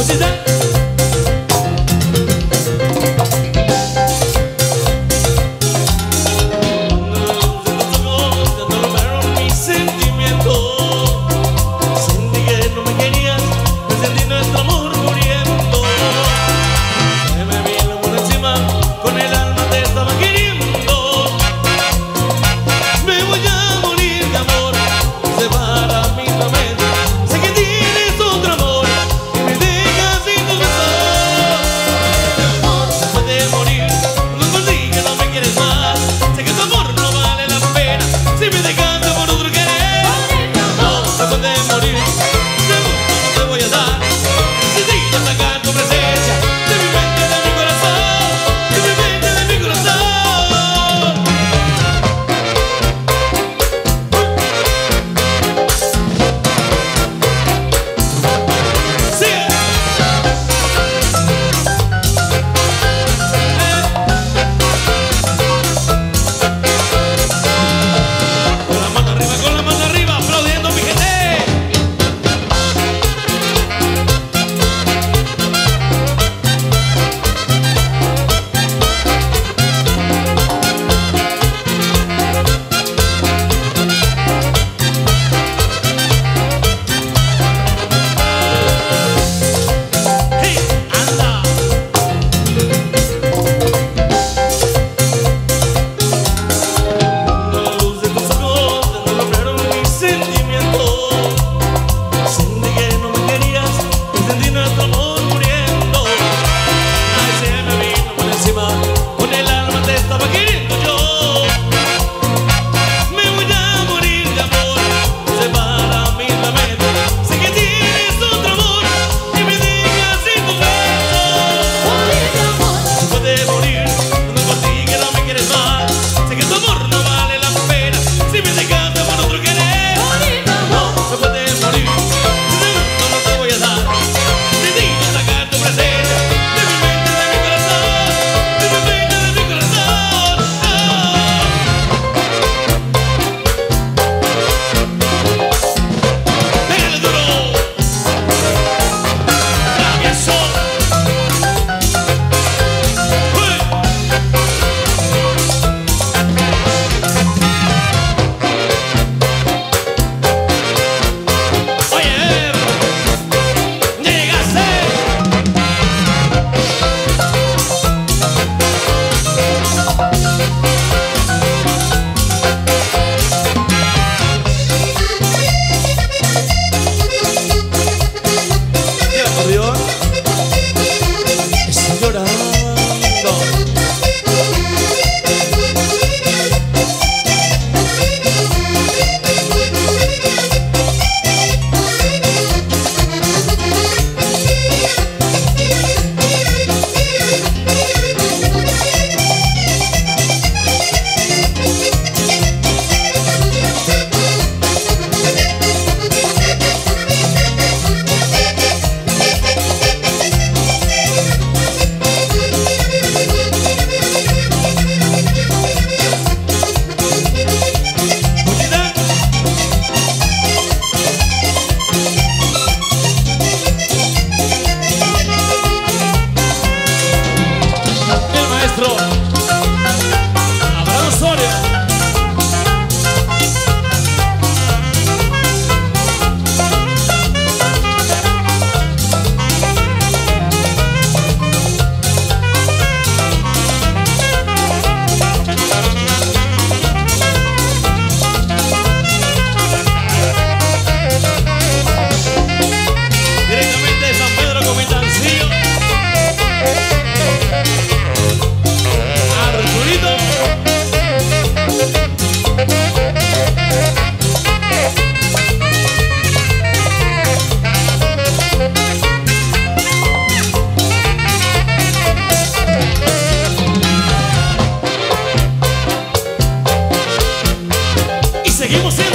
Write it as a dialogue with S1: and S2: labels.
S1: Música e você